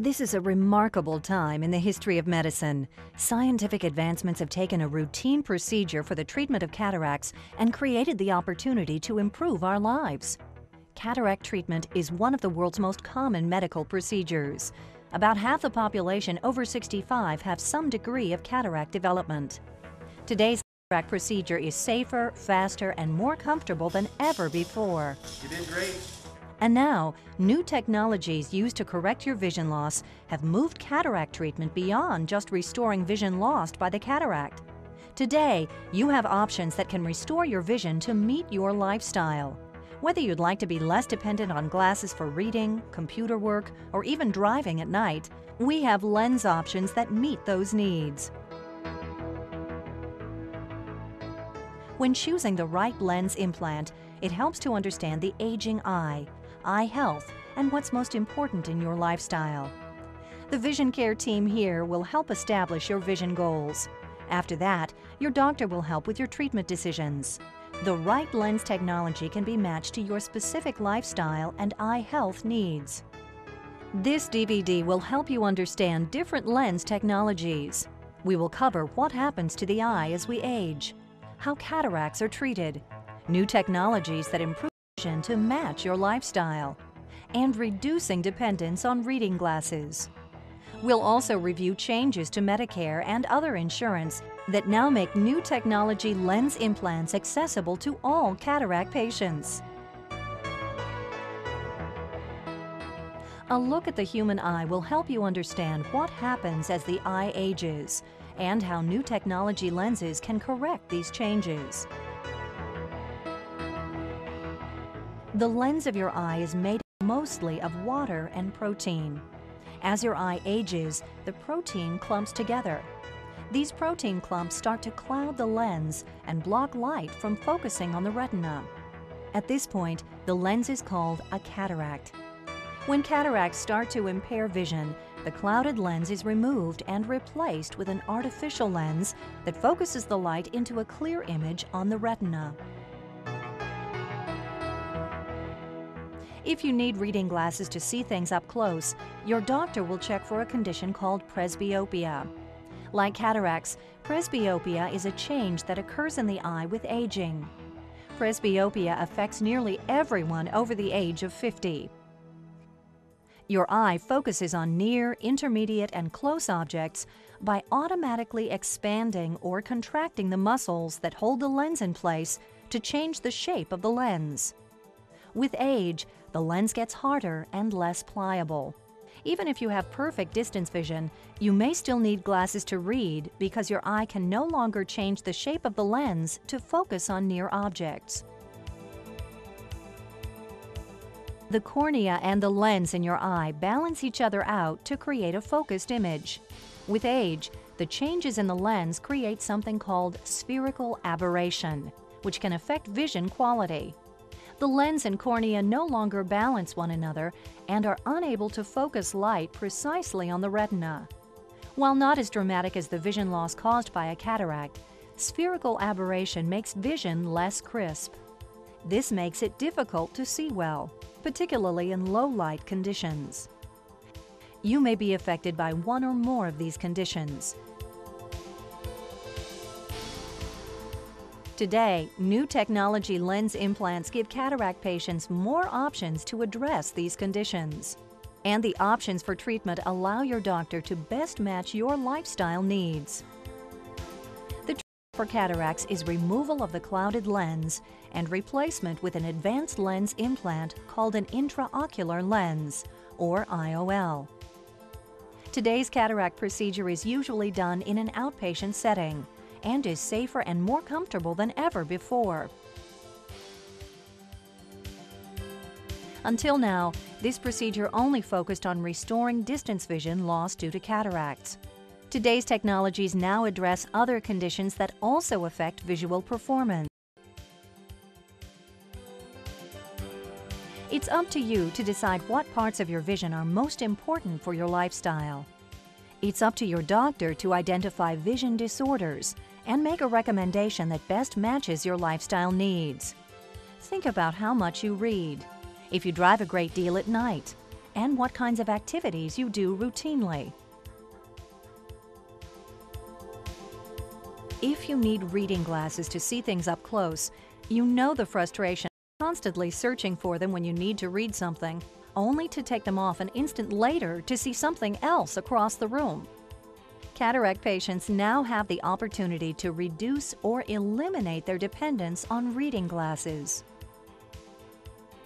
This is a remarkable time in the history of medicine. Scientific advancements have taken a routine procedure for the treatment of cataracts and created the opportunity to improve our lives. Cataract treatment is one of the world's most common medical procedures. About half the population over 65 have some degree of cataract development. Today's cataract procedure is safer, faster, and more comfortable than ever before. You did great. And now, new technologies used to correct your vision loss have moved cataract treatment beyond just restoring vision lost by the cataract. Today, you have options that can restore your vision to meet your lifestyle. Whether you'd like to be less dependent on glasses for reading, computer work, or even driving at night, we have lens options that meet those needs. When choosing the right lens implant, it helps to understand the aging eye eye health, and what's most important in your lifestyle. The Vision Care team here will help establish your vision goals. After that, your doctor will help with your treatment decisions. The right lens technology can be matched to your specific lifestyle and eye health needs. This DVD will help you understand different lens technologies. We will cover what happens to the eye as we age, how cataracts are treated, new technologies that improve to match your lifestyle and reducing dependence on reading glasses. We'll also review changes to Medicare and other insurance that now make new technology lens implants accessible to all cataract patients. A look at the human eye will help you understand what happens as the eye ages and how new technology lenses can correct these changes. The lens of your eye is made mostly of water and protein. As your eye ages, the protein clumps together. These protein clumps start to cloud the lens and block light from focusing on the retina. At this point, the lens is called a cataract. When cataracts start to impair vision, the clouded lens is removed and replaced with an artificial lens that focuses the light into a clear image on the retina. If you need reading glasses to see things up close, your doctor will check for a condition called presbyopia. Like cataracts, presbyopia is a change that occurs in the eye with aging. Presbyopia affects nearly everyone over the age of 50. Your eye focuses on near, intermediate, and close objects by automatically expanding or contracting the muscles that hold the lens in place to change the shape of the lens. With age, the lens gets harder and less pliable. Even if you have perfect distance vision, you may still need glasses to read because your eye can no longer change the shape of the lens to focus on near objects. The cornea and the lens in your eye balance each other out to create a focused image. With age, the changes in the lens create something called spherical aberration, which can affect vision quality the lens and cornea no longer balance one another and are unable to focus light precisely on the retina. While not as dramatic as the vision loss caused by a cataract, spherical aberration makes vision less crisp. This makes it difficult to see well, particularly in low light conditions. You may be affected by one or more of these conditions. Today, new technology lens implants give cataract patients more options to address these conditions. And the options for treatment allow your doctor to best match your lifestyle needs. The treatment for cataracts is removal of the clouded lens and replacement with an advanced lens implant called an intraocular lens, or IOL. Today's cataract procedure is usually done in an outpatient setting and is safer and more comfortable than ever before. Until now, this procedure only focused on restoring distance vision lost due to cataracts. Today's technologies now address other conditions that also affect visual performance. It's up to you to decide what parts of your vision are most important for your lifestyle. It's up to your doctor to identify vision disorders and make a recommendation that best matches your lifestyle needs. Think about how much you read, if you drive a great deal at night, and what kinds of activities you do routinely. If you need reading glasses to see things up close, you know the frustration constantly searching for them when you need to read something, only to take them off an instant later to see something else across the room. Cataract patients now have the opportunity to reduce or eliminate their dependence on reading glasses.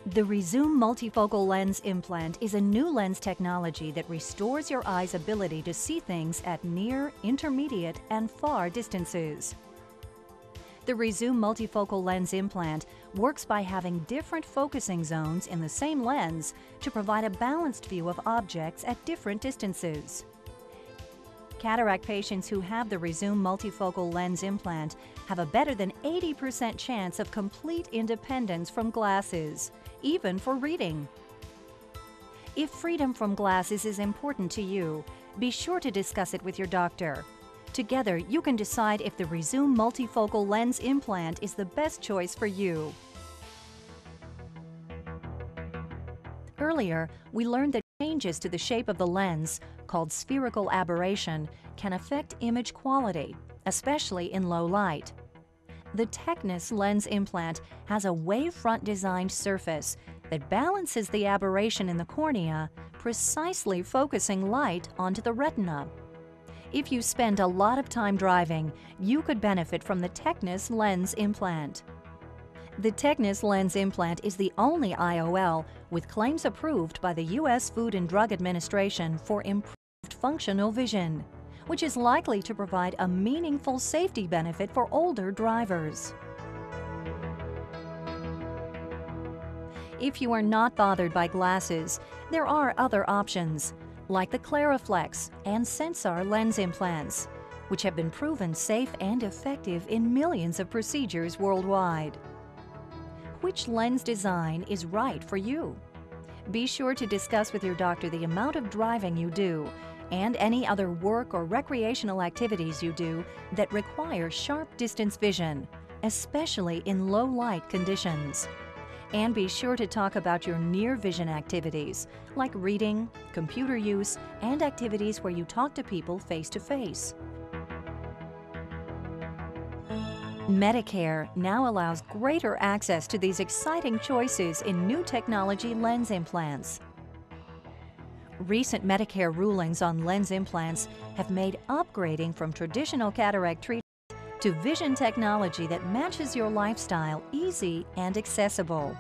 The ReZoom multifocal lens implant is a new lens technology that restores your eye's ability to see things at near, intermediate, and far distances. The ReZoom multifocal lens implant works by having different focusing zones in the same lens to provide a balanced view of objects at different distances. Cataract patients who have the ReZoom multifocal lens implant have a better than 80% chance of complete independence from glasses, even for reading. If freedom from glasses is important to you, be sure to discuss it with your doctor. Together, you can decide if the ReZoom multifocal lens implant is the best choice for you. Earlier, we learned that changes to the shape of the lens, called spherical aberration, can affect image quality, especially in low light. The Tecnis lens implant has a wavefront designed surface that balances the aberration in the cornea, precisely focusing light onto the retina. If you spend a lot of time driving, you could benefit from the Tecnis lens implant. The Tecnis lens implant is the only IOL with claims approved by the U.S. Food and Drug Administration for improved functional vision, which is likely to provide a meaningful safety benefit for older drivers. If you are not bothered by glasses, there are other options, like the Clariflex and Sensar lens implants, which have been proven safe and effective in millions of procedures worldwide. Which lens design is right for you? Be sure to discuss with your doctor the amount of driving you do and any other work or recreational activities you do that require sharp distance vision, especially in low light conditions. And be sure to talk about your near vision activities, like reading, computer use, and activities where you talk to people face to face. Medicare now allows greater access to these exciting choices in new technology lens implants. Recent Medicare rulings on lens implants have made upgrading from traditional cataract treatment to vision technology that matches your lifestyle easy and accessible.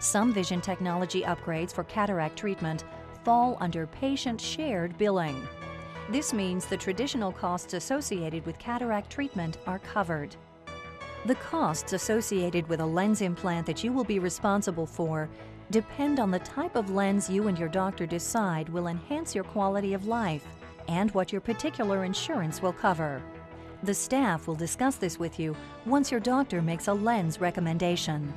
Some vision technology upgrades for cataract treatment fall under patient shared billing. This means the traditional costs associated with cataract treatment are covered. The costs associated with a lens implant that you will be responsible for depend on the type of lens you and your doctor decide will enhance your quality of life and what your particular insurance will cover. The staff will discuss this with you once your doctor makes a lens recommendation.